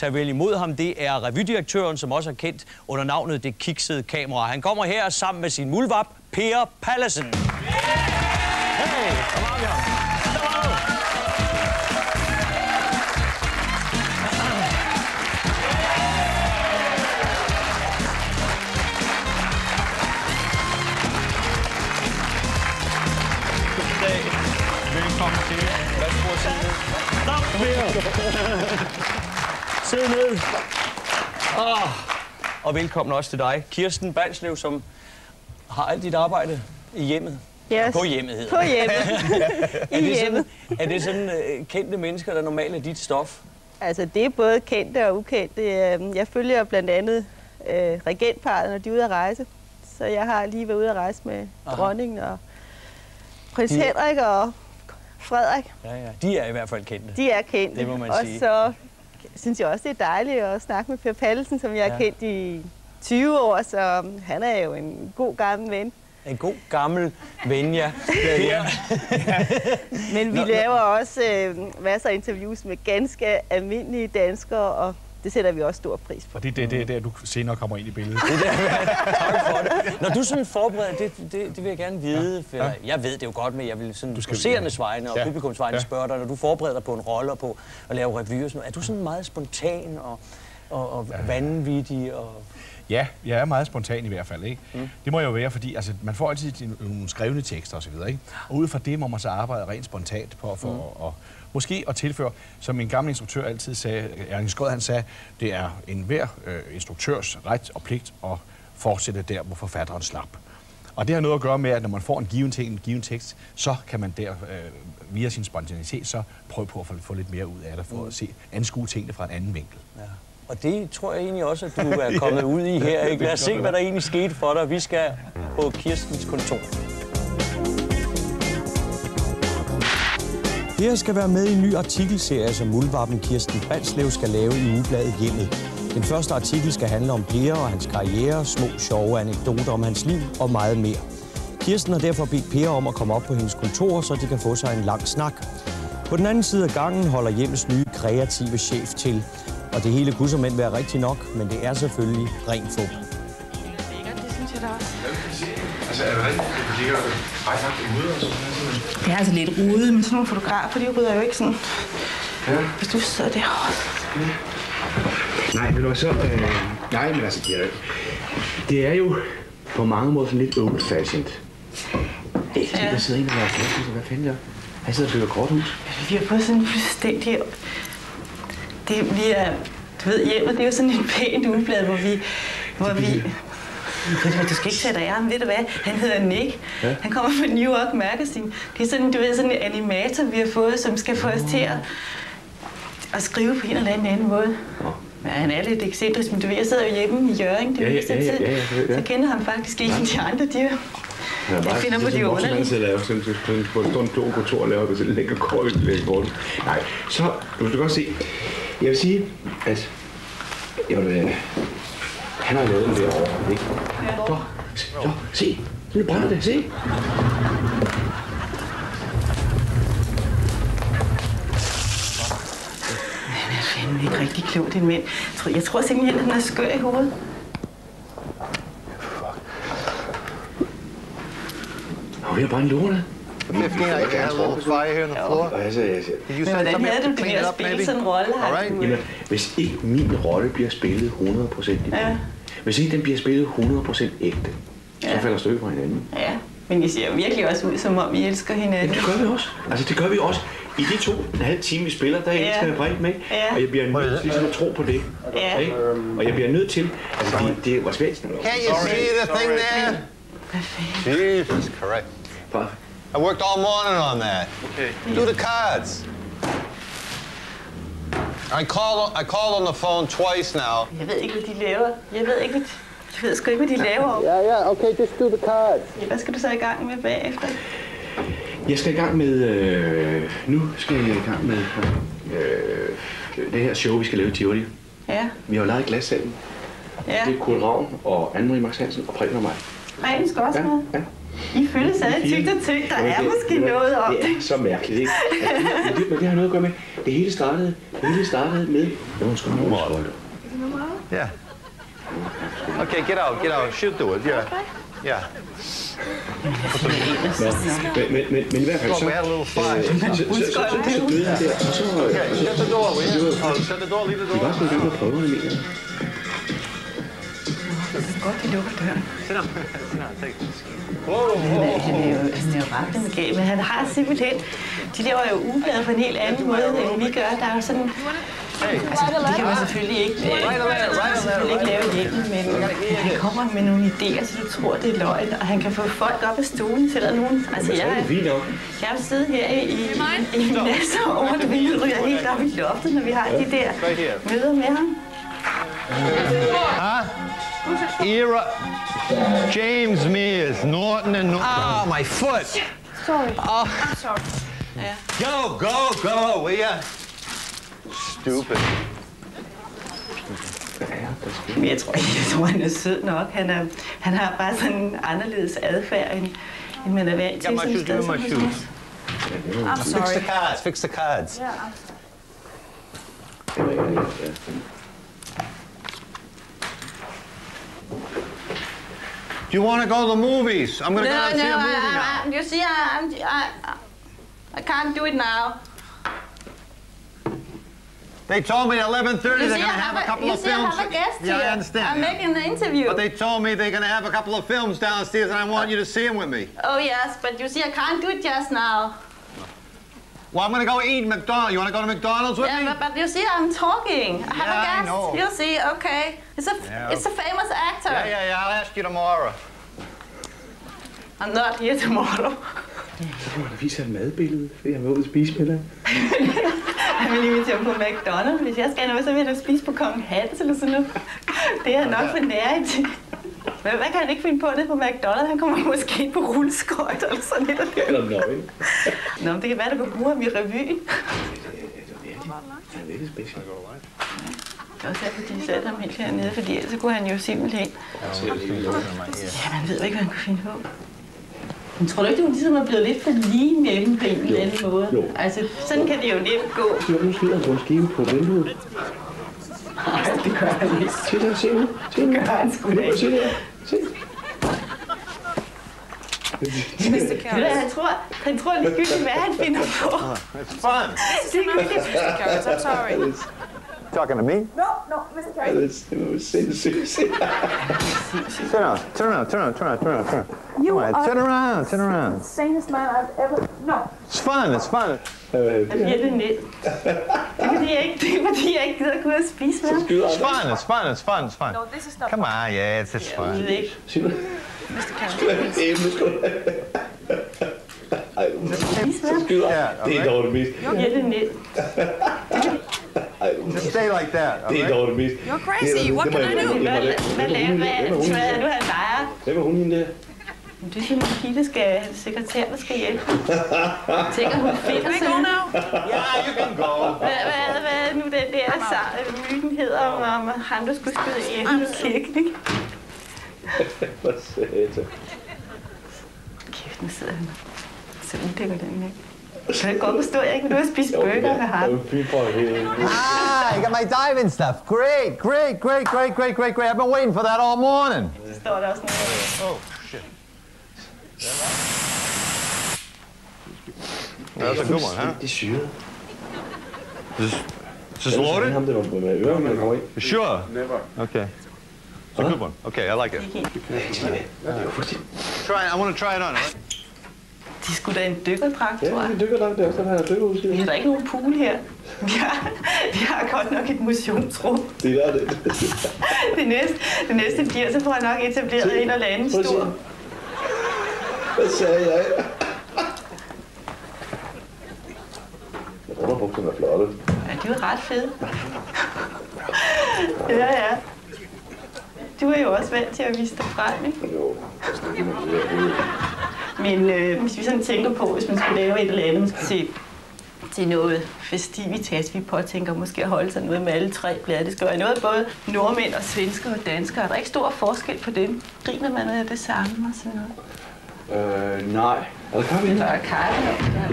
tage vel imod ham, det er revydirektøren, som også er kendt under navnet Det Kiksede Kamera. Han kommer her sammen med sin mulvap, Per Pallesen. Hey, kom Bjørn. Goddag. Velkommen til. Værsgo at sidde ned. Kom her. Sid ned. Oh. Og velkommen også til dig, Kirsten Balslev, som har alt dit arbejde i hjemmet. Yes. På hjemmet hedder På hjemmet. Er I det hjemmet. sådan, er det sådan uh, kendte mennesker, der normalt er dit stof? Altså, det er både kendte og ukendte. Øhm, Jeg følger blandt andet øh, regentparet, når de er ude at rejse. Så jeg har lige været ude at rejse med Aha. dronningen og prins De- Henrik og Frederik. Ja, ja. De er i hvert fald kendte. De er kendte. Det må man og sige. så synes jeg også, det er dejligt at snakke med Per Pallesen, som jeg har Ja. kendt i 20 år, så han er jo en god gammel ven. En god gammel ven, ja. ja. Men vi Nå, nå. laver også øh, masser af interviews med ganske almindelige danskere, og det sætter vi også stor pris på. Og det, det, det er der, du senere kommer ind i billedet. Tak for det. Når du sådan forbereder, det, det, det vil jeg gerne vide. For ja. Jeg ved det jo godt, men jeg vil sådan Du skal- seernes vegne og Ja. publikums vegne Ja. spørge dig, når du forbereder dig på en rolle og på at lave revy og sådan noget. Er du sådan meget spontan og, og, og vanvittig? Og... Ja, jeg er meget spontan i hvert fald. Ikke? Mm. Det må jeg jo være, fordi altså, man får altid nogle skrevne tekster osv. Ikke? Og ud fra det må man så arbejde rent spontant på for mm. at, måske at tilføre, som min gamle instruktør altid sagde, Erling Skåd, han sagde, det er en hver øh, instruktørs ret og pligt at fortsætte der, hvor forfatteren slap. Og det har noget at gøre med, at når man får en given, ting, en given tekst, så kan man der øh, via sin spontanitet så prøve på at få, få lidt mere ud af det, for at se, anskue tingene fra en anden vinkel. Ja. Og det tror jeg egentlig også, at du er kommet ud i her. Ikke? Lad os se, hvad der egentlig skete for dig. Vi skal på Kirstens kontor. Per skal være med i en ny artikelserie, som muldvarpen Kirsten Balslev skal lave i ugebladet Hjemmet. Den første artikel skal handle om Per og hans karriere, små sjove anekdoter om hans liv og meget mere. Kirsten har derfor bedt Per om at komme op på hendes kontor, så de kan få sig en lang snak. På den anden side af gangen holder hjemmes nye kreative chef til. Og det hele kunne som end være rigtigt nok, men det er selvfølgelig ren fup. Det synes jeg da også. Altså, er det rigtigt, at du ligger ret langt ude og? Det er altså lidt rodet, men sådan nogle fotografer, de rydder jo ikke sådan. Ja. Hvis du sidder derovre. Nej, men så... Øh, nej, men altså, det er, det er jo på mange måder sådan lidt old-fashioned. Det er Ja. der sidder en, der laver korthus, og hvad fanden der? Han sidder og bygger korthus. Vi har fået sådan en fuldstændig... Det, vi er, du ved, hjemmet, det er jo sådan et pænt ugeblad, hvor vi... Hvor vi du, skal ikke tage dig af ham, ved du hvad? Han hedder Nick. Ja. Han kommer fra New York Magazine. Det er sådan, du ved, sådan en animator, vi har fået, som skal få os til at, at skrive på en eller anden anden måde. Ja, han er lidt ekscentrisk, men du ved, jeg sidder jo hjemme i Jørgen, det Ja, er ja, ja, ja, ja, ja, ja. Så kender ham faktisk ikke de andre, de er- Jeg finder på de underlige. Jeg laver sådan på, på et stort blå kontor og laver det sådan lækker kort, lækker kort. Nej, så du skal godt se. Jeg vil sige, at jeg vil, han har lavet den derovre, ikke? Så, så, se. Nu brænder det, se. Han er fandme ikke rigtig klog, den mænd. Jeg tror, jeg tror simpelthen, at han er skør i hovedet. Og vi har brændt lortet. 15, I can a little fire here on the floor. Can you Men hvordan havde du to det at spille sådan en rolle? Right. Jamen, hvis ikke min rolle bliver spillet 100% i Ja. Hvis ikke den bliver spillet 100% ægte, så Ja. falder stykket fra hinanden. Ja, men I ser virkelig også ud, som om I elsker hinanden. Jamen, det gør vi også. Altså, det gør vi også. I de to en halv time, vi spiller, der Ja. elsker jeg bredt med. Ja. Og jeg bliver nødt til ligesom at tro på det. Ja. Ikke? Og jeg bliver nødt til, altså det, det var svært. Can't you see the thing there? Jesus Christ. I worked all morning on that. Okay. Do the cards. I called. I called on the phone twice now. Jeg ved ikke, hvad de laver. Jeg ved ikke, hvad de... Jeg ved sgu ikke, hvad de laver. Yeah, yeah. Okay, just do the cards. Hvad skal du så i gang med bagefter? Jeg skal i gang med, øh, nu skal jeg i gang med øh, det her show, vi skal lave i Tivoli. Ja, Vi har jo lavet glassalen. ja. Det er Kurt Ravn og Anne-Marie Max Hansen og Preben og mig. Ren skal også Ja, med. ja. I føles ad tygt og tyndt. Der er måske noget om det. Det er så mærkeligt, ikke? Altså, men, det, men det har noget at gøre med, det hele startede, det hele startede med... Nå, skal nu Yeah. Okay, get out, get out. She'll do it. Yeah. Yeah. Men, men, men, men i hvert fald så... Der, og så... Okay, shut the door? Oh, shut the door, leave the Vi door. var sgu begyndt at prøve det, mener Godt, vi lukker døren. It. Han er, han er jo, han er jo ret men han har simpelthen... De laver jo ugeblade på en helt anden måde, end vi gør. Der er jo sådan... Altså, det kan man selvfølgelig ikke, øh, selvfølgelig ikke lave hjemme, men han kommer med nogle idéer, så du tror, det er løgn, og han kan få folk op af stolen, selvom nogen... Altså, Så jeg, det jeg har siddet her i, i, i en masse år, og vi ryger helt op i loftet, når vi har de der møder med ham. Era. James Mears, Norton and Norton. Oh, my foot. Sorry. Oh. I'm sorry. Go, go, go, will ya? Stupid. Men jeg tror, jeg tror, han er sød nok. Han, er, han har bare sådan en anderledes adfærd, end, end man er vant til. Got my sådan et shoes, sted give me my shoes. I'm Fix the cards, fix the cards. Yeah, I'm Do you want to go to the movies? I'm going to go No, see no, a movie I, now. I, you see, I, I'm, I, I can't do it now. They told me at 11.30 You they're going to have a couple of see, I films. have a guest yeah, here. I understand. I'm yeah. making the interview. But they told me they're going to have a couple of films downstairs and I want you to see them with me. Oh yes, but you see, I can't do it just now. Well, I'm going to go eat McDonald's. You want to go to McDonald's with me? Yeah, but, but you see, I'm talking. I have Yeah, I a guest. know. You'll see. Okay, it's a Yeah. it's a famous actor. Yeah, yeah, yeah. I'll ask you tomorrow. I'm not here tomorrow. Kan man da vise et madbillede, fordi jeg var ude at spise med dig. Han vil invitere på McDonald's. Hvis jeg skal noget, så vil jeg da spise på Kong Hans eller sådan noget. Det er jeg nok for til. Men hvad kan han ikke finde på det på McDonald's? Han kommer måske ind på rulleskøjt eller sådan noget. Eller nøgen. Nå, men det kan være, at du kan bruge ham i revyen. Han er virkelig special. Det er også derfor, de satte ham helt hernede, fordi ellers så kunne han jo simpelthen... Ja, man ved jo ikke, hvad han kunne finde på. Men tror du ikke, du ligesom er blevet lidt for lige med dem på en eller anden måde? Jo. Altså, sådan kan det jo nemt gå. Så nu smider han på en skive på vinduet. Det gør han ikke. Se der, se nu. Se nu. Det gør han sgu da ikke. Se der. Se. Ved Han tror, han tror ligegyldigt, hvad han finder på. It's fun. Mr. Carrots, I'm sorry. Talking to me? No, no, Mr. Carrots. Det var sindssygt. Se. Turn around, turn around, turn around, turn around, turn around, turn around. You Come on, are turn around, turn around. sanest man I've ever. No. It's fun, it's fun. Øh, Han bliver det net. Det er fordi, jeg ikke, det er, fordi, jeg ikke gider gå ud og spise med ham. Skyder It's han. fun, it's fun, it's fun, it's fun. No, this is not. Come on, yeah, it's, it's Jeg ved fun. ikke. Se nu. Mr. Carrots. Æble sgu. Ej, Spise med ham. skyder han. Ja, Er Just stay like that, all det er det mest. You're crazy. What can I do? Hvad, hvad laver er er nu han leger? Hvem er hun hende der? Det er en pige, der skal, sekretær, der skal hjælpe. Tænker hun Can I sig. go now? Yeah, you can go. Hvad, hvad, hvad er nu den der sa- myten hedder om, om ham, der skulle skyde i kirken, ikke? Hvad satan. Kæft, nu sidder han så udlægger den, ikke? Kan jeg godt forstå, at jeg ikke vil ud og spise burger med ham. Fy for helvede. Ah, you got my diving stuff. Great, great, great, great, great, great, great. I've been waiting for that all morning. Så står der også noget. Oh, shit. That's a good one, huh? Det er syret. Is this, is this Det er loaded? ham, der var med ører, man kommer ind. Sure. Never. Okay. It's a good one. Okay, I like it. Det er jo fuldstændig. Try it. I want to try it on. De skulle da en dykkerdragt, tror Ja, jeg. vi dykker langt der, også den her Vi dykkerudstyr. har da ikke nogen pool her. Vi har, vi har godt nok et motionsrum. Det er det. Det næste, det næste bliver, så får jeg nok etableret en eller anden Prøv se. stor. Hvad sagde jeg? Underbukserne er flotte. Ja, de er ret fede. Ja, ja. Du er jo også vant til at vise dig frem, ikke? Jo, jeg med det. Men øh, hvis vi sådan tænker på, hvis man skulle lave et eller andet, måske til, til noget festivitas, vi påtænker måske at holde sig noget med alle tre blade. Det skal være noget både nordmænd og svensker og danskere. Er der ikke stor forskel på dem? Griner man af det samme og sådan noget? Øh, nej. Er der kaffe? Der er kaffe.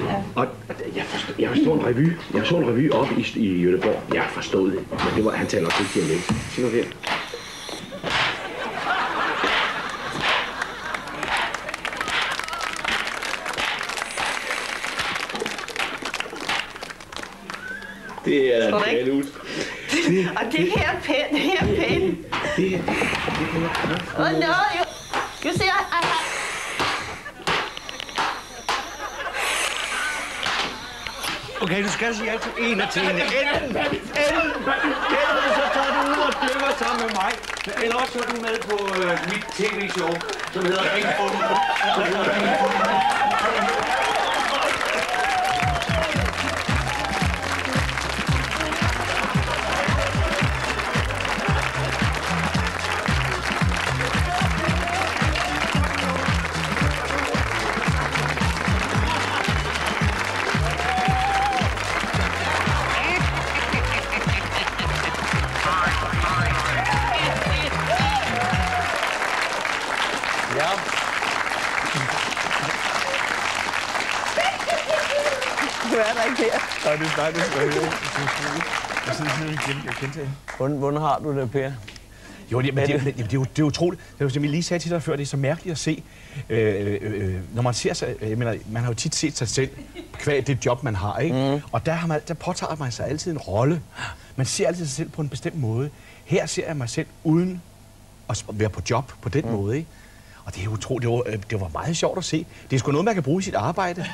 Ja. Og jeg forstod, jeg forstod en revy. Jeg så en revy op i, i Göteborg. Jeg forstod det. Men det var, han taler også ikke dialekt. Se nu her. Det er du ikke? galt ud. Og det her er pænt, det her er pænt. Det, det kan jeg Oh no, you, you see, I, I, Okay, du skal sige altid en af tingene. Enten, enten, enten så tager du ud og dykker sammen med mig, eller også så er du med på øh, mit tv-show, som hedder Ringfunden. Er her. Nej, det er nej, det er det. Jeg sidder sådan igen, jeg kendte det. Hvordan, hvordan har du det, Per? Jo, det, men det, men det, er jo, det er utroligt. Det er jo, som jeg lige sagde til dig før, det er så mærkeligt at se, øh, øh, øh, når man ser sig, jeg mener, man har jo tit set sig selv, kvæg det job, man har, ikke? Mm. Og der, har man, der påtager man sig altid en rolle. Man ser altid sig selv på en bestemt måde. Her ser jeg mig selv uden at være på job på den mm. måde, ikke? Og det er utroligt, det var, øh, det var meget sjovt at se. Det er sgu noget, man kan bruge i sit arbejde.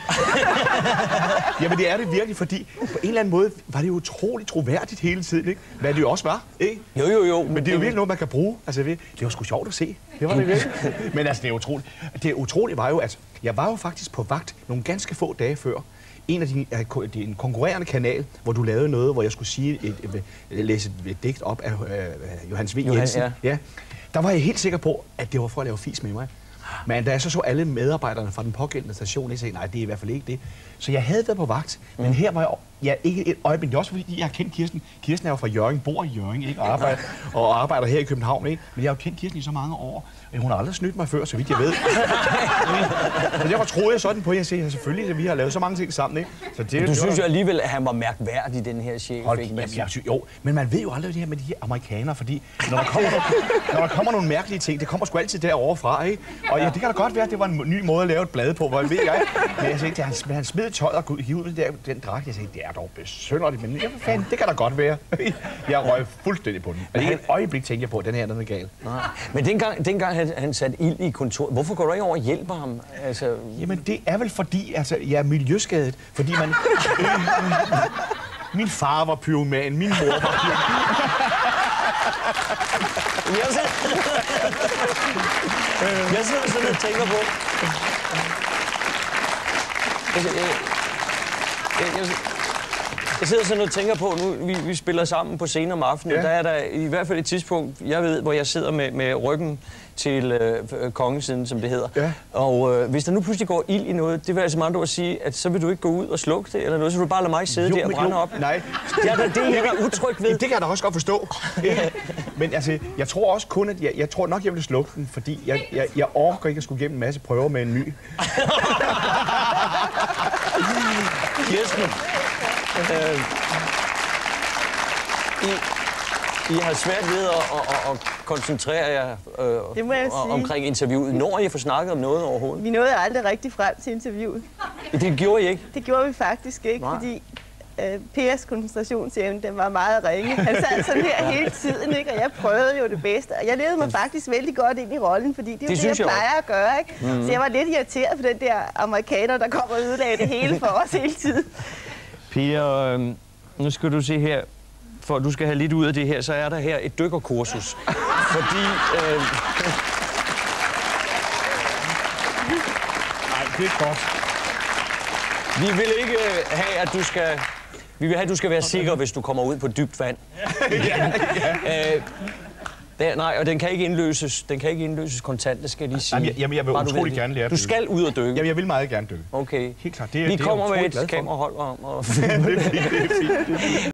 Jamen det er det virkelig, fordi på en eller anden måde var det utroligt troværdigt hele tiden, ikke? Hvad det jo også var, ikke? Jo, jo, jo. Men det er jo virkelig noget, man kan bruge. Altså, det, det var sgu sjovt at se. Det var det virkelig. Men altså, det er utroligt. Det utrolige var jo, at jeg var jo faktisk på vagt nogle ganske få dage før. En af dine, din konkurrerende kanal, hvor du lavede noget, hvor jeg skulle sige et, et, et, læse et, et digt op af øh, Johannes V. Johan, Jensen. ja. ja. Der var jeg helt sikker på, at det var for at lave fis med mig. Men da jeg så så alle medarbejderne fra den pågældende station, jeg sagde, nej, det er i hvert fald ikke det. Så jeg havde været på vagt, men Mm. her var jeg ja, ikke et øjeblik. Det er også fordi, jeg har kendt Kirsten. Kirsten er jo fra Jørgen, bor i Jørgen, ikke? Og arbejder, og arbejder her i København, ikke? Men jeg har jo kendt Kirsten i så mange år. Men Hun har aldrig snydt mig før, så vidt jeg ved. Så derfor troede jeg sådan på, at jeg siger, selvfølgelig, at vi har lavet så mange ting sammen, ikke? Så det, Du det synes jo alligevel, at han var mærkværdig, den her chef, Hold, ikke? jamen, jeg synes, jo, men man ved jo aldrig det her med de her amerikanere, fordi når der kommer, når der kommer nogle mærkelige ting, det kommer sgu altid derovre fra, ikke? Og ja, det kan da godt være, at det var en ny måde at lave et blad på, hvor jeg ved jeg. Men jeg sagde, han, han smed tøjet og hive ud der, den dragt. Jeg sagde, det er dog besynderligt, men for fanden, det kan da godt være. Jeg røg fuldstændig på den. Men ikke et øjeblik tænkte jeg på, at den her den er gal. Nej. Men dengang, dengang han, han satte ild i kontoret, hvorfor går du ikke over og hjælper ham? Altså, Jamen, det er vel fordi, altså, jeg er miljøskadet. Fordi man... min far var pyroman, min mor var pyroman. jeg, sidder, jeg sidder sådan og tænker på... Altså, jeg, jeg, jeg, jeg sidder sådan og tænker på, nu vi, vi spiller sammen på scenen om aftenen, Ja. der er der i hvert fald et tidspunkt, jeg ved, hvor jeg sidder med, med ryggen til øh, øh, kongesiden, som det hedder. Ja. Og øh, hvis der nu pludselig går ild i noget, det vil altså meget at sige, at så vil du ikke gå ud og slukke det, eller noget, så vil du bare lade mig sidde Jo, der og brænde jo, op. nej. Det er da det, jeg er utryg ved. Det kan jeg da også godt forstå. Men altså, jeg tror også kun, at jeg, jeg tror nok, jeg vil slukke den, fordi jeg, jeg, jeg orker ikke at skulle igennem en masse prøver med en ny. Kirsten, øh, I, I har svært ved at, at, at, koncentrere jer øh, Det må jeg sige. omkring interviewet. Når I får snakket om noget overhovedet? Vi nåede aldrig rigtig frem til interviewet. Det gjorde I ikke. Det gjorde vi faktisk ikke, Nej. fordi øh, Pers koncentrationsevne, den var meget ringe. Han sad sådan her hele tiden, ikke? og jeg prøvede jo det bedste. Og jeg levede mig faktisk vældig godt ind i rollen, fordi det er jo Det det, jeg jeg plejer at gøre. Ikke? Mm. Så jeg var lidt irriteret på den der amerikaner, der kom og ødelagde det hele for os hele tiden. Pia, øh, nu skal du se her. For du skal have lidt ud af det her, så er der her et dykkerkursus. Fordi øh, Nej, det er godt. vi vil ikke øh, have, at du skal... Vi vil have, at du skal være sikker, hvis du kommer ud på dybt vand. ja, ja. Øh, der, nej, og den kan ikke indløses. Den kan ikke indløses kontant, det skal jeg lige sige. Jamen, jeg- jamen, jeg vil Bare utrolig gerne lære at Du skal ud og dykke. Jamen, jeg vil meget gerne dykke. Okay. Helt klart. Det er- Vi det er kommer med et kamerahold om. Og det er fint, det er fint.